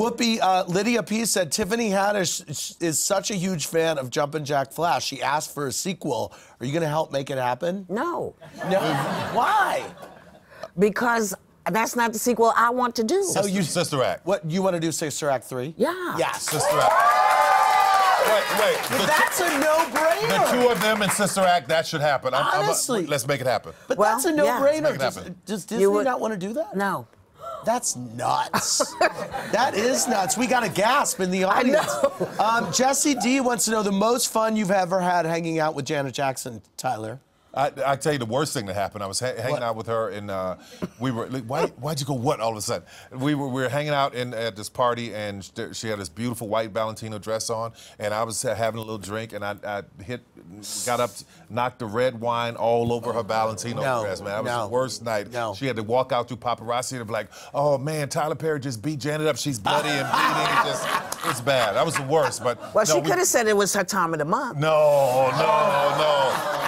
Whoopi, uh, Lydia P said Tiffany Haddish is such a huge fan of Jumpin' Jack Flash. She asked for a sequel. Are you going to help make it happen? No, No. Why? because that's not the sequel I want to do. So you Sister Act. What you want to do? Sister Act three? Yeah. Yes. Sister Act. Wait, wait. The, That's a no-brainer. The two of them in Sister Act, that should happen. I'm- I'm- Honestly. let's make it happen. But Well, that's a no-brainer. Make it Does, does Disney would- not want to do that? No. That's nuts. that is nuts. We got a gasp in the audience. Um, Jesse D wants to know the most fun you've ever had hanging out with Janet Jackson, Tyler. I, I tell you the worst thing that happened. I was ha- hanging What? out with her, and uh, we were. Like, why? Why'd you go? What? All of a sudden, we were we were hanging out in at this party, and sh- she had this beautiful white Valentino dress on, and I was having a little drink, and I, I hit, got up, knocked the red wine all over her Valentino No, dress. Man, that was no, the worst night. no. She had to walk out through paparazzi and be like, "Oh man, Tyler Perry just beat Janet up. She's bloody and bleeding. It just, it's bad. That was the worst." But Well, she we- could have said it was her time of the month. no, no, no,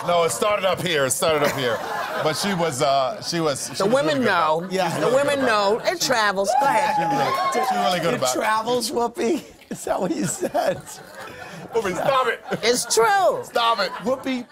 no. It started up here. It started up here. But she was, uh, she was. She The was women really know. it. Yeah. The really women know. It travels. Go ahead. She really, really good It about it. travels, Whoopi. Is that what you said? Whoopi, Stop it. It's true. Stop it. Whoopi,